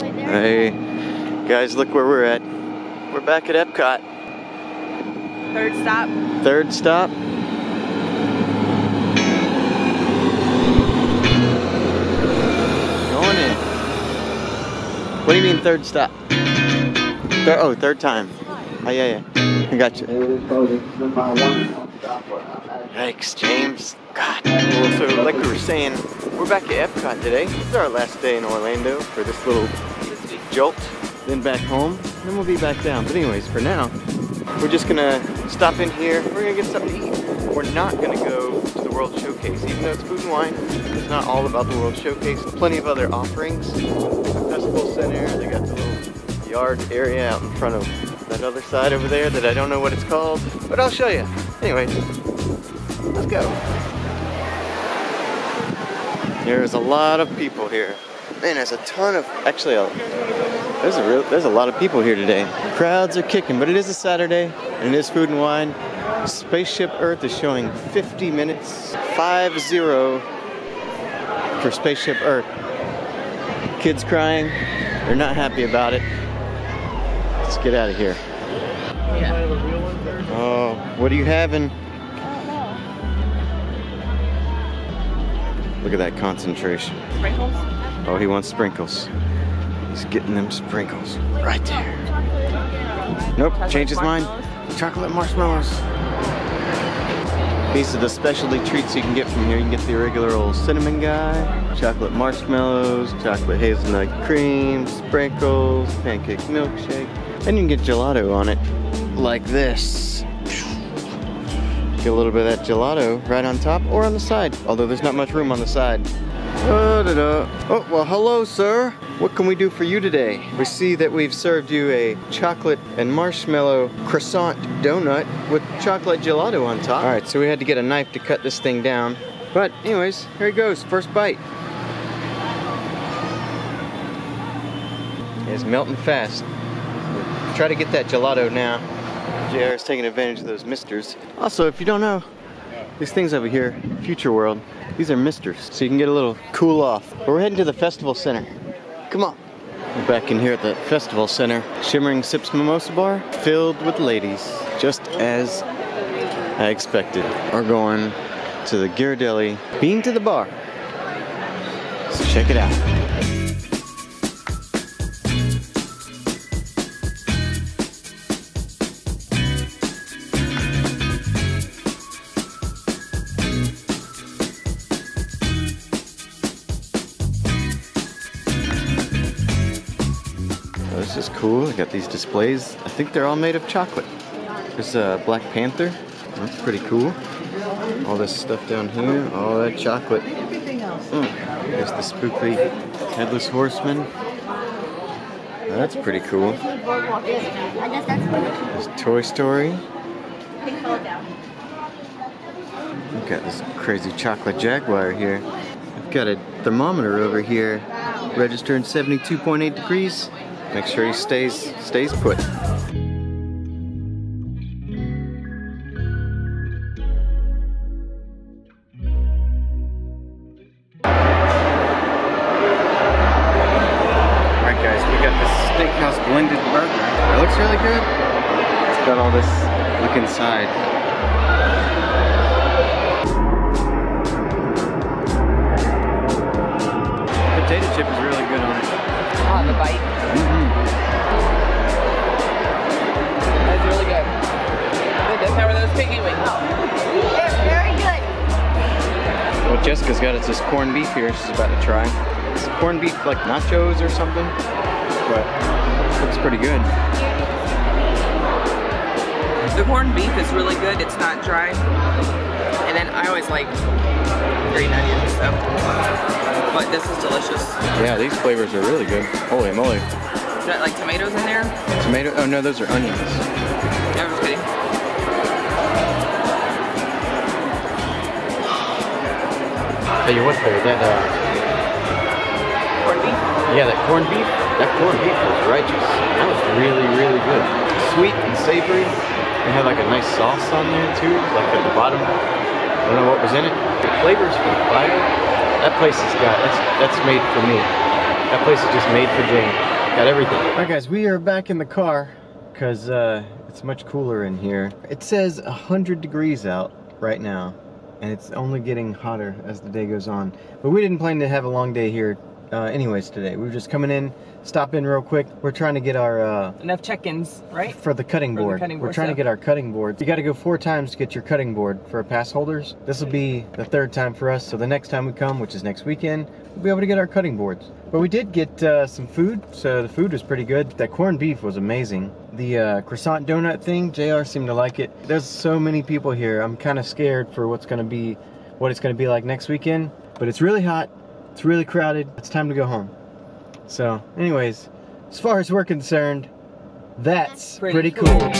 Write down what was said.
Hey, guys, look where we're at. We're back at Epcot. Third stop. Third stop. Going in. What do you mean third stop? Third, oh, third time. Oh, yeah, yeah. I got you. Yikes, James. God. Well, so, like we were saying, we're back at Epcot today. This is our last day in Orlando for this little jolt. Then back home, then we'll be back down. But anyways, for now, we're just gonna stop in here. We're gonna get something to eat. We're not gonna go to the World Showcase, even though it's food and wine. It's not all about the World Showcase. Plenty of other offerings. The Festival Center, they got the little yard area out in front of that other side over there that I don't know what it's called, but I'll show you. Anyway, let's go. There's a lot of people here. Man, there's a ton of, actually, a, there's a real, there's a lot of people here today. Crowds are kicking, but it is a Saturday, and it is food and wine. Spaceship Earth is showing 50 minutes, 5-0 for Spaceship Earth. Kids crying, they're not happy about it. Let's get out of here. Oh, what are you having? Look at that concentration. Sprinkles. Oh, he wants sprinkles. He's getting them sprinkles right there. Nope, changed his mind. Chocolate marshmallows. These are the specialty treats you can get from here. You can get the regular old cinnamon guy, chocolate marshmallows, chocolate hazelnut cream, sprinkles, pancake milkshake, and you can get gelato on it like this. Get a little bit of that gelato right on top or on the side, although there's not much room on the side. Oh, da -da. oh, well, hello, sir. What can we do for you today? We see that we've served you a chocolate and marshmallow croissant donut with chocolate gelato on top. All right, so we had to get a knife to cut this thing down. But anyways, here he goes, first bite. It's melting fast. Try to get that gelato now. JR is taking advantage of those misters. Also, if you don't know, these things over here, Future World, these are misters, so you can get a little cool off. But we're heading to the Festival Center. Come on. We're back in here at the Festival Center. Shimmering Sips Mimosa Bar, filled with ladies, just as I expected. We're going to the Ghirardelli Bean to the Bar. So check it out. Is cool. I got these displays. I think they're all made of chocolate. There's a Black Panther. That's pretty cool. All this stuff down here. All that chocolate. Mm. There's the spooky Headless Horseman. That's pretty cool. There's Toy Story. We've got this crazy chocolate jaguar here. I've got a thermometer over here registering 72.8 degrees. Make sure he stays stays put. Alright guys, we got this steakhouse blended burger. It looks really good. It's got all this look inside. How are those piggy wings? Oh. They're very good. What Jessica's got is this corned beef here she's about to try. It's corned beef like nachos or something, but looks pretty good. The corned beef is really good. It's not dry. And then I always like green onions, so. But this is delicious. Yeah, these flavors are really good. Holy moly. Is that like tomatoes in there? Tomato, oh no, those are onions. Yeah, I'm just kidding. Tell you what though, that uh, Corned beef. yeah, that corned beef, that corned beef was righteous. That was really, really good. Sweet and savory. They had like a nice sauce on there too, like at the bottom. I don't know what was in it. The flavors from fire. That place has got that's that's made for me. That place is just made for Jane. Got everything. All right, guys, we are back in the car because uh, it's much cooler in here. It says 100 degrees out right now, and it's only getting hotter as the day goes on. But we didn't plan to have a long day here uh, anyways today. We were just coming in, stop in real quick. We're trying to get our uh, Enough check-ins, right? for the cutting For the board. We're board trying to get our cutting board. You got to go four times to get your cutting board for pass holders. This will be the third time for us. So the next time we come, which is next weekend, we'll be able to get our cutting boards. But we did get uh, some food, so the food was pretty good. That corned beef was amazing. The uh, croissant donut thing, Jr. seemed to like it. There's so many people here. I'm kind of scared for what's going to be, what it's going to be like next weekend. But it's really hot. It's really crowded. It's time to go home. So, anyways, as far as we're concerned, that's, Pretty pretty, cool.